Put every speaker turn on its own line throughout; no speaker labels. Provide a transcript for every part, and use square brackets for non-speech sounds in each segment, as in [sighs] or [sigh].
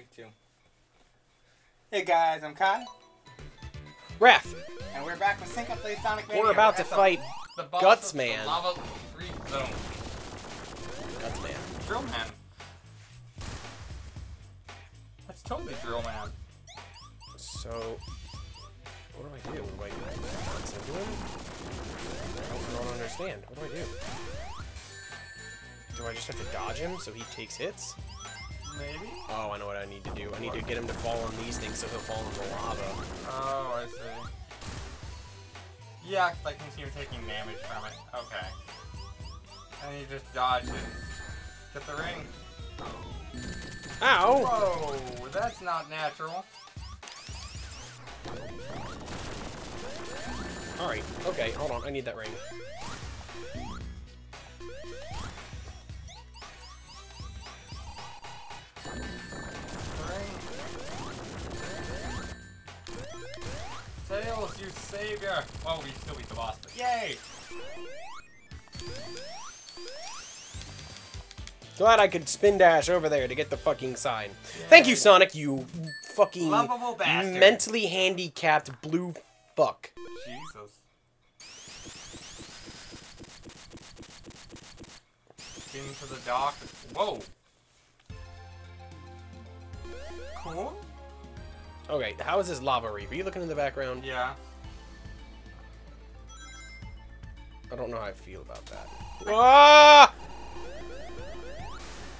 Three, two. Hey guys, I'm Kai,
Rath,
and we're back with Sync Up Play Sonic Mania.
we're about to
at the-
fight
the boss
Guts Man.
The Lava Reef Zone.
Guts Man.
Drill Man. That's totally Drill Man.
So, what do I do? Do I bounce into him? I don't, I don't understand. What do I do? Do I just have to dodge him so he takes hits?
Maybe?
Oh, I know what I need to do. I need to get him to fall on these things so he'll fall in the lava.
Oh, I see. Yeah, I can see him taking damage from it. Okay. And you just dodge it. Get the ring.
Ow!
Whoa, that's not natural.
Alright, okay, hold on. I need that ring.
Tails, you savior! Oh, we still beat the boss, but yay!
Glad I could spin dash over there to get the fucking sign. Thank you, Sonic, you fucking mentally handicapped blue fuck.
Jesus. Into the dock. Whoa! Cool?
Okay, how is this lava reef? Are you looking in the background?
Yeah.
I don't know how I feel about that. Ah!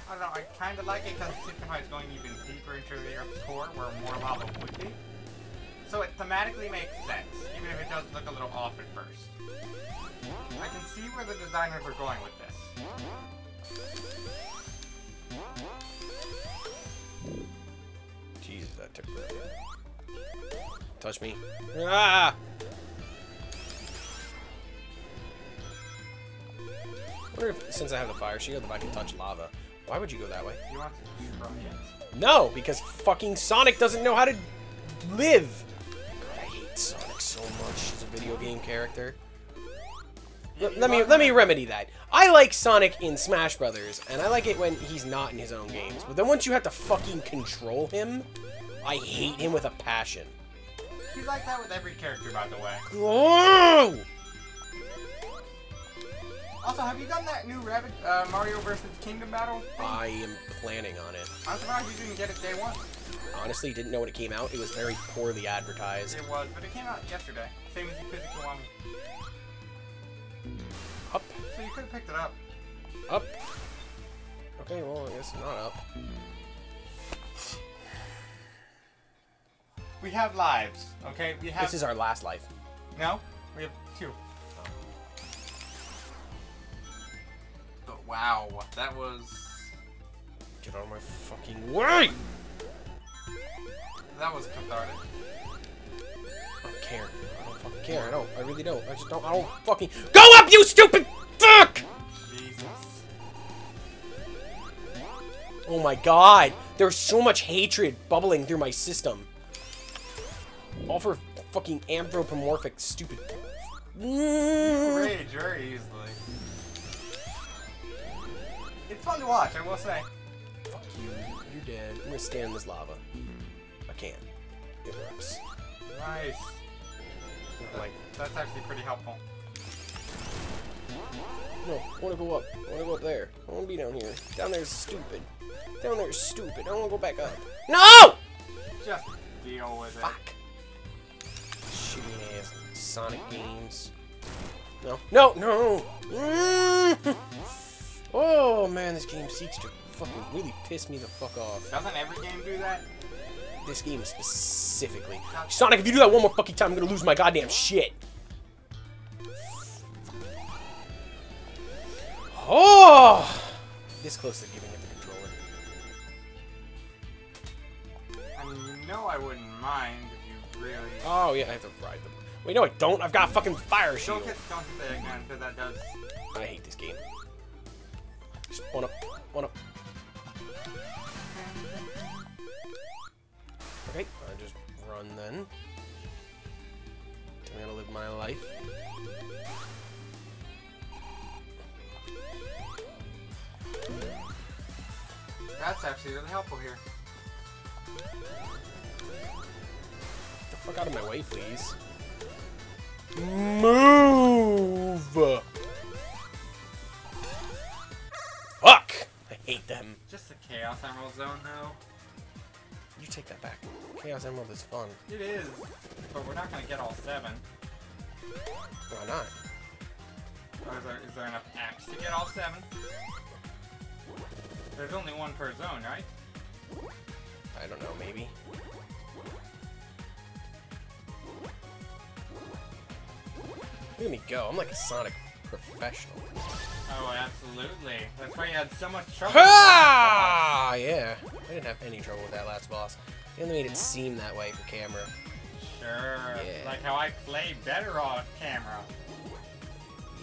I don't know, I kind of like it because it signifies going even deeper into the Earth's core where more lava would be. So it thematically makes sense, even if it does look a little off at first. I can see where the designers are going with this.
That took forever. Touch me. Ah! wonder if, since I have the fire shield, if I can touch lava. Why would you go that way?
You want to try it?
No, because fucking Sonic doesn't know how to live. God, I hate Sonic so much as a video game character. L- let me let me remedy that. I like Sonic in Smash Brothers, and I like it when he's not in his own games. But then once you have to fucking control him, I hate him with a passion.
He's like that with every character, by the way.
Oh!
Also, have you done that new Rabbit uh, Mario vs. Kingdom battle? thing?
I am planning on it.
I'm surprised you didn't get it day one.
Honestly, didn't know when it came out. It was very poorly advertised.
It was, but it came out yesterday. Same as Yakuza Kiwami.
Up,
So you could have picked it up.
up. Okay, well, I guess not up.
We have lives, okay? We have.
This is our last life.
No, we have two. But wow, that was
Get out of my fucking way!
that was cathartic.
I don't care. I don't fucking care. I don't. I really don't. I just don't. I don't fucking. Go up, you stupid fuck!
Jesus.
Oh my god. There's so much hatred bubbling through my system. All for fucking anthropomorphic stupid.
Rage very easily. It's fun to watch, I will say.
Fuck you. You're dead. I'm gonna stand in this lava. I can't. It works.
Nice.
Like,
That's actually pretty helpful.
no, I wanna go up. I wanna go up there. I wanna be down here. Down there's stupid. Down there's stupid. I wanna go back up. No!
Just deal with it.
Fuck. Shitty ass Sonic games. No. No, no! [laughs] Oh man, this game seeks to fucking really piss me the fuck off.
Doesn't every game do that?
This game specifically. Sonic, if you do that one more fucking time, I'm gonna lose my goddamn shit. Oh! This close to giving it the controller.
I mean, you know I wouldn't mind if you really...
Oh yeah, I have to ride them. Wait, no, I don't. I've got a fucking fire shield.
Don't get, don't get the Eggman, because that does...
I hate this game. Just one up, one up. Okay, I just run then. I'm gonna live my life.
That's actually really helpful here.
Get the fuck out of my way, please. Move! Fuck! I hate them.
Just the Chaos Emerald Zone, though.
You take that back. Chaos Emerald is fun.
It is, but we're not gonna get all seven.
Why not?
Or is there, is there enough acts to get all seven? There's only one per zone, right?
I don't know, maybe. Look at me go. I'm like a Sonic professional.
Oh, absolutely. That's why you had so much trouble.
Ha! Yeah. I didn't have any trouble with that last boss. They only made it seem that way for camera.
Sure.
Yeah.
Like how I play better on camera.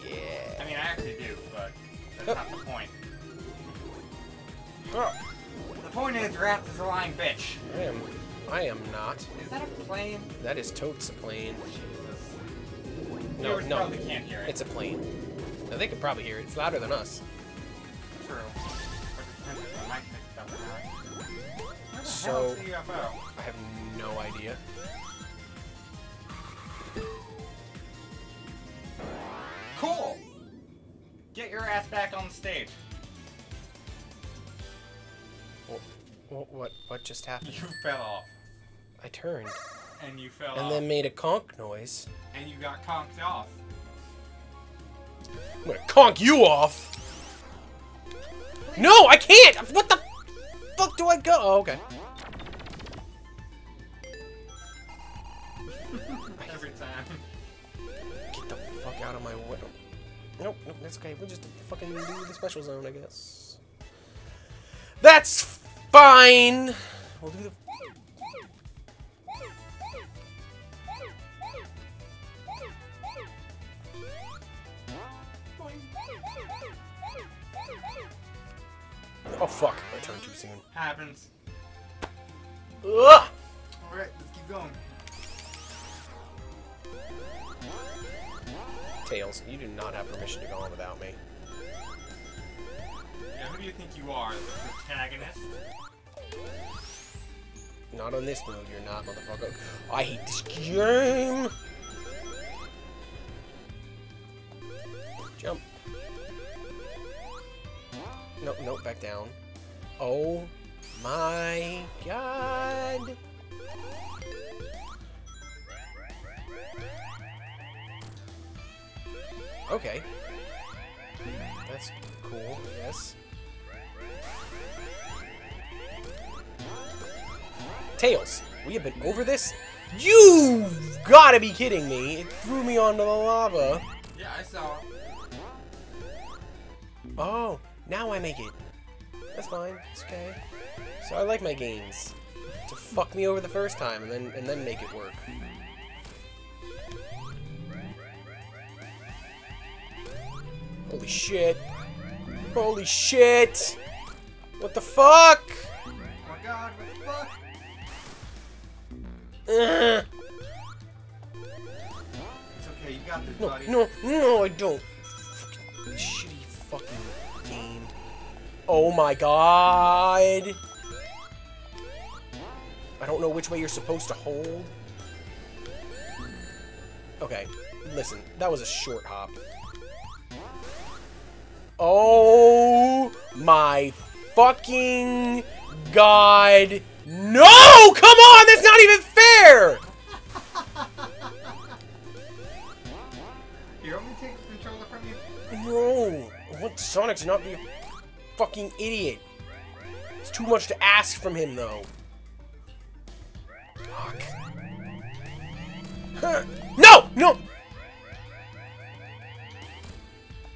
Yeah.
I mean, I actually do, but that's not the point.
Oh,
The point is, Rath is a lying bitch.
I am. I am not.
Is that a plane?
That is totes a plane. No, no.
probably can't hear it.
It's a plane. Now, they could probably hear it. It's louder than us.
true. But it depends if the mic picks up or not. Where the
So-
hell is the UFO?
I have no idea.
Cool! Get your ass back on the stage.
What? What? What just happened? [laughs]
You fell off.
I turned
And you fell
and
off.
then made a conk noise.
and you got conked off.
I'm gonna conk you off. No, I can't. What the fuck do I go? Oh, okay. [laughs]
Every time.
Get the fuck out of my way. Nope, nope, that's okay. We'll just fucking do the special zone, I guess. That's fine. We'll do the. Oh fuck! I turned too soon.
Happens.
Ugh!
Alright, let's keep going.
Tails, you do not have permission to go on without me.
Yeah, who do you think you are? The protagonist?
Not on this mode, you're not, motherfucker. I hate this game! Jump. No, no, back down. Oh my god! Okay. That's cool, I guess. Tails, we have been over this? You've gotta be kidding me! It threw me onto the lava.
Yeah, I saw.
Oh, now I make it. That's fine. It's okay. So I like my games to fuck me over the first time and then and then make it work. Holy shit! Holy shit! What the fuck?
Oh my god, what the fuck?
Ugh.
It's okay, you got this,
No,
buddy.
no, no, I don't. Fucking game. Oh my god. I don't know which way you're supposed to hold. Okay, listen, that was a short hop. Oh my fucking god. No! Come on! That's not even fair!
Here, let me take the controller from you.
No! I want Sonic to not be fucking idiot. It's too much to ask from him, though. Fuck. Huh. No! No!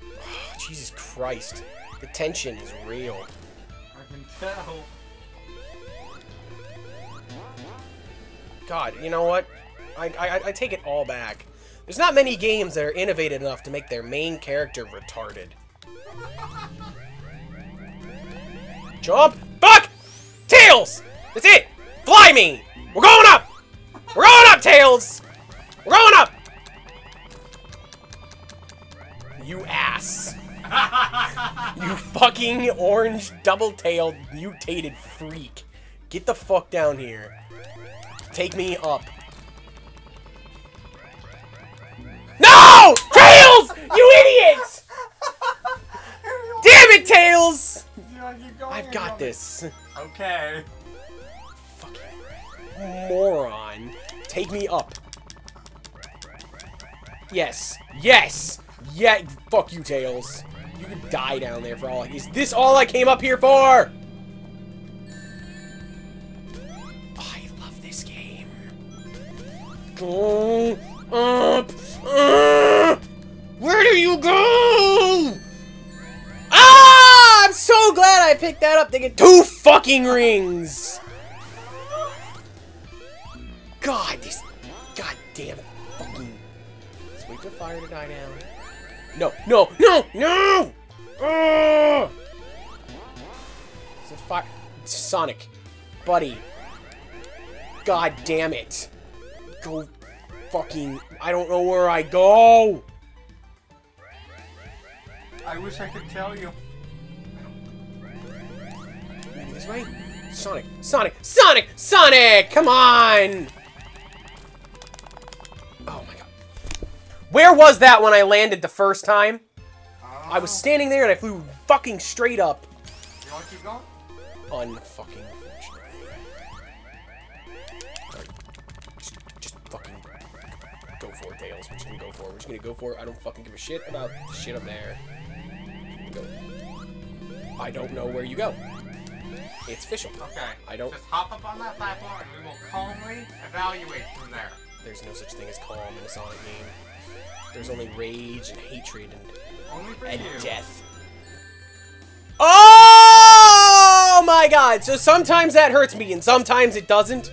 Oh, [sighs] Jesus Christ. The tension is real.
I can tell.
God, you know what? I, I, I take it all back. There's not many games that are innovative enough to make their main character retarded. [laughs] Jump! Fuck! Tails! That's it! Fly me! We're going up! We're going up, Tails! We're going up! You ass. [laughs] You fucking orange double-tailed mutated freak. Get the fuck down here. Take me up. No! Tails! You idiots! [laughs] Damn it, Tails!
Gotta keep going
I've got
you want me-
this. [laughs]
Okay.
Fucking moron. Take me up. Yes. Yes! Yeah, fuck you, Tails. You could die down there for all. Is this all I came up here for? I love this game. Go up. Uh, where do you go? So glad I picked that up to get two fucking rings. God, this goddamn fucking. Let's fire to die down. No, no, no, no! Ugh! Is it fire? Sonic, buddy. God damn it. Go fucking. I don't know where I go.
I wish I could tell you.
This way? Sonic, Sonic, Sonic, Sonic! Come on! Oh my god. Where was that when I landed the first time? I was standing there and I flew fucking straight up.
You wanna keep going?
Unfucking. Just, just fucking go for it, Tails. We're just gonna go for it. We're just gonna go for it. I don't fucking give a shit about the shit up there. Go. I don't know where you go. It's official.
Okay.
I don't-
Just hop up on that platform and we will calmly evaluate from there.
There's no such thing as calm in a Sonic game. There's only rage and hatred and, and
you.
death. Oh my god! So sometimes that hurts me and sometimes it doesn't.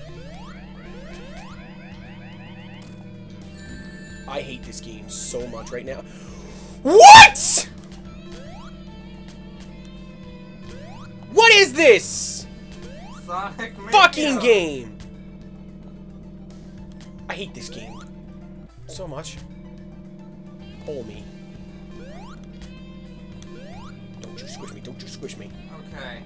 I hate this game so much right now. What?! Is this?
Sonic Mania.
fucking game! I hate this game so much. Pull me. Don't you squish me, don't you squish me.
Okay.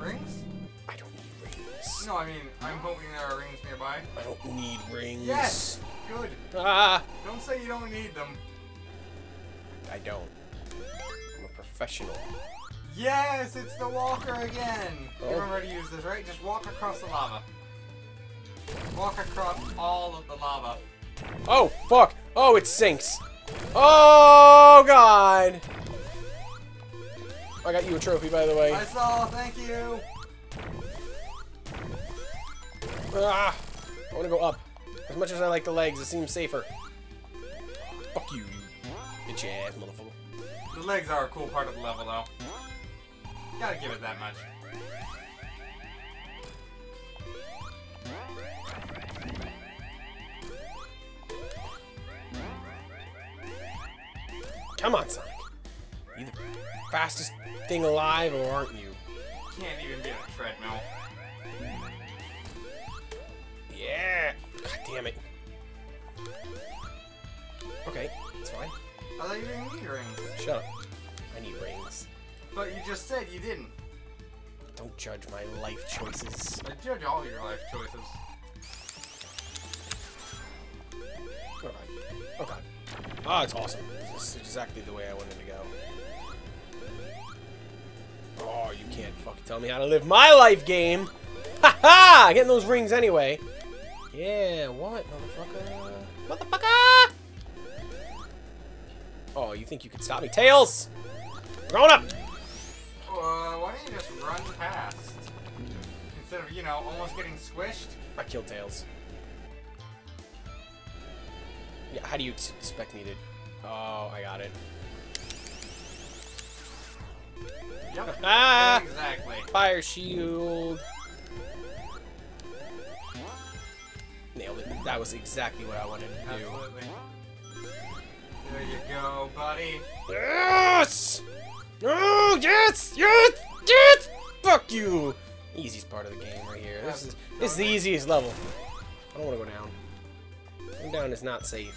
Rings?
I don't need rings.
No, I mean, I'm hoping there are rings nearby.
I don't need rings.
Yes! Good.
Ah!
Don't say you don't need them.
I don't. I'm a professional.
Yes, it's the walker again.
Oh.
You remember to use this, right? Just walk across the lava. Walk across all of the lava.
Oh, fuck! Oh, it sinks! Oh, God! I got you a trophy, by the way.
I saw, thank you.
Ah, I want to go up. As much as I like the legs, it seems safer. Fuck you, you bitch ass motherfucker.
The legs are a cool part of the level, though. Gotta give it that much.
Come on, Sonic. You the fastest thing alive, or aren't you?
Can't even be on a treadmill.
Yeah. God damn it. Okay, it's fine.
I thought you didn't need rings.
Shut up. I need rings.
But you just said you didn't.
Don't judge my life choices.
I judge all your life choices.
Oh god. Oh god. Oh, it's awesome. This is exactly the way I wanted to go. Oh, you can't fucking tell me how to live my life game! Ha ha! Getting those rings anyway. Yeah, what, motherfucker? Motherfucker! Oh, you think you can stop me? Tails! Grown up!
You just run past? Instead of, you know, almost getting squished?
I killed Tails. Yeah, how do you expect me to... Oh, I got it.
Yep. [laughs]
Ah!
Exactly.
Fire shield. Nailed it. That was exactly what I wanted to do.
Absolutely. There you go, buddy.
Yes! Oh, yes! Yes! Yes! Fuck you! Easiest part of the game right here. This is this is the easiest level. I don't want to go down. Going down is not safe.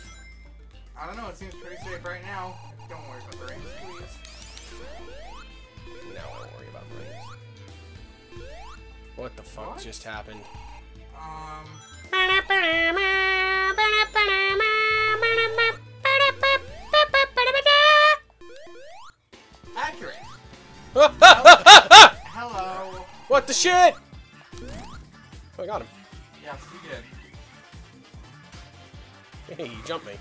I don't know, it seems pretty safe right now. Don't worry about the rings, please.
No, I don't worry about the rings. What the fuck
What?
just happened?
Um. Accurate.
What the shit? Oh, I got him.
Yes, you did.
Hey, you jumped me.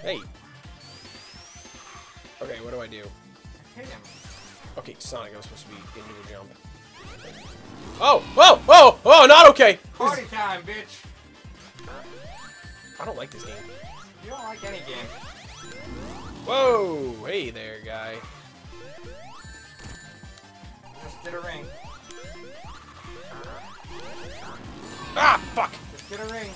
Hey. Okay, what do I do?
Hit him.
Okay, Sonic, I was supposed to be into a jump. Oh, oh, oh, oh, not okay.
Party time, bitch.
I don't like this game.
You don't like any game.
Whoa, hey there, guy.
Just did a ring.
Ah, fuck.
Just get a ring.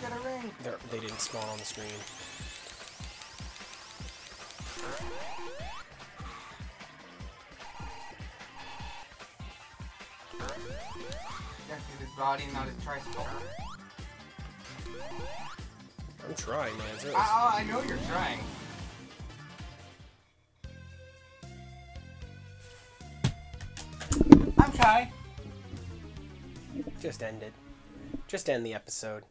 Get a ring.
They're, they didn't spawn on the screen.
His body, not his tricycle.
I'm trying, man. It's-
I, I know you're trying. I'm shy.
Just end it. Just end the episode.